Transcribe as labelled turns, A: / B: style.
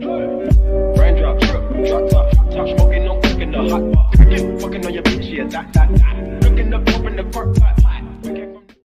A: Raindrop, drip, drop top, top smoking, no cooking the hot pot. Fucking on your bitch, yeah, that, that, that. Looking up, open the park pot, pot.